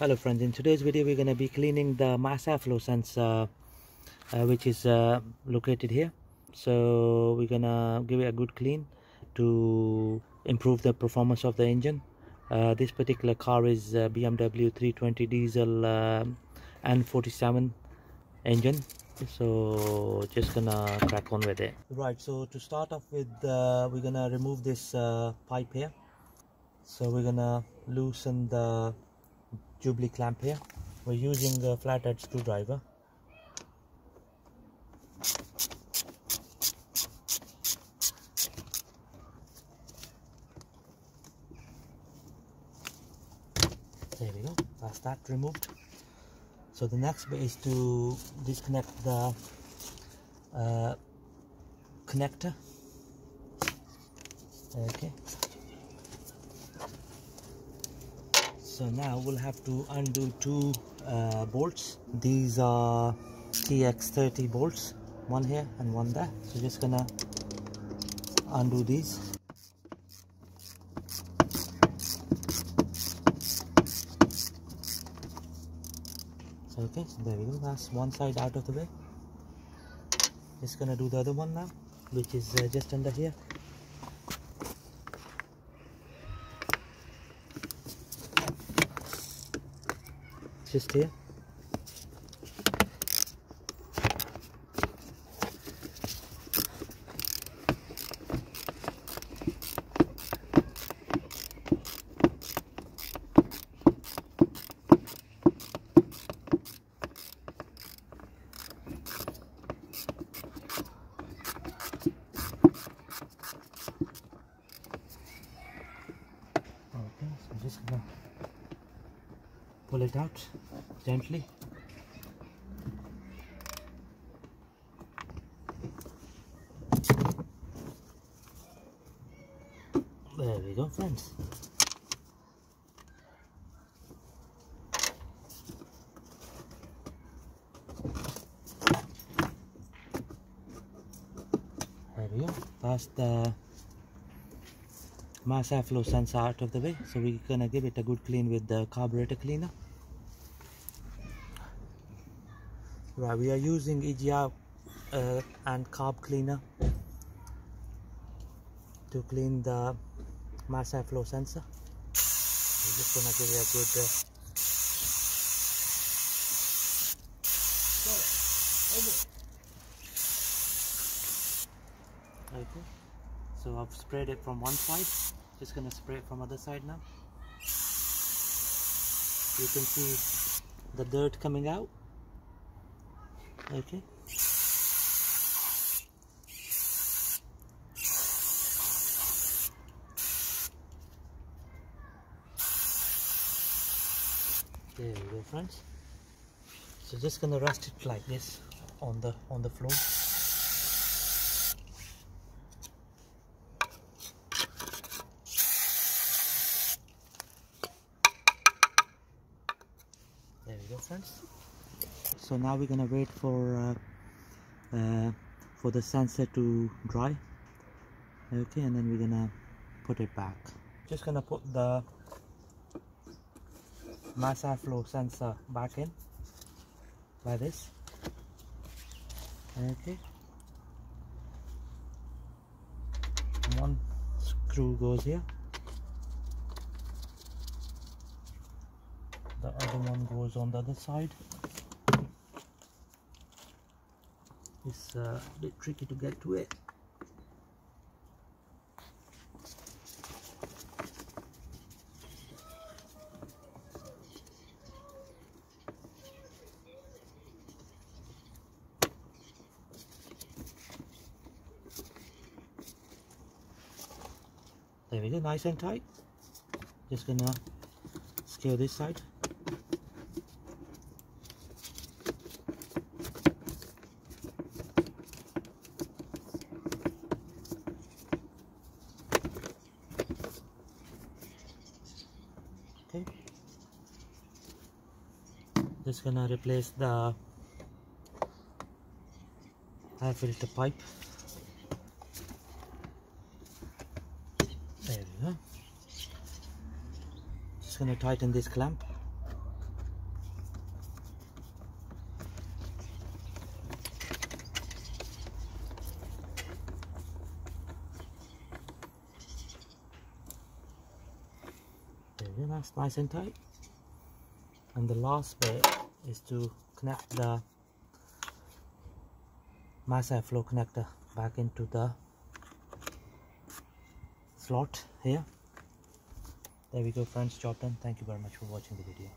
hello friends in today's video we're going to be cleaning the mass airflow sensor uh, which is uh, located here. So we're gonna give it a good clean to improve the performance of the engine. Uh, this particular car is BMW 320 diesel uh, N47 engine. So just gonna crack on with it. Right so to start off with uh, we're gonna remove this uh, pipe here. So we're gonna loosen the jubilee clamp here. We're using a flathead screwdriver. There we go. That's that removed. So the next bit is to disconnect the uh, connector. Okay so now we'll have to undo two uh, bolts. These are TX30 bolts. One here and one there. So just gonna undo these. Okay there we go. That's one side out of the way. Just gonna do the other one now which is uh, just under here just here okay so just gonna pull it out gently. There we go friends. There we go. That's the mass airflow sensor out of the way so we're gonna give it a good clean with the carburetor cleaner. Right we are using EGR uh, and carb cleaner to clean the mass airflow sensor. We're just gonna give it a good uh, okay so I've sprayed it from one side. Just gonna spray it from other side now. You can see the dirt coming out. Okay. There we go friends. So just gonna rest it like this on the on the floor so now we're gonna wait for uh, uh, for the sensor to dry. Okay and then we're gonna put it back. Just gonna put the mass airflow sensor back in like this. Okay. One screw goes here the other one goes on the other side. It's uh, a bit tricky to get to it. There we go nice and tight. Just gonna scale this side just gonna replace the air filter pipe. There we go. Just gonna tighten this clamp. There we go, nice and tight and the last bit is to connect the mass airflow connector back into the slot here. There we go friends. Job done. Thank you very much for watching the video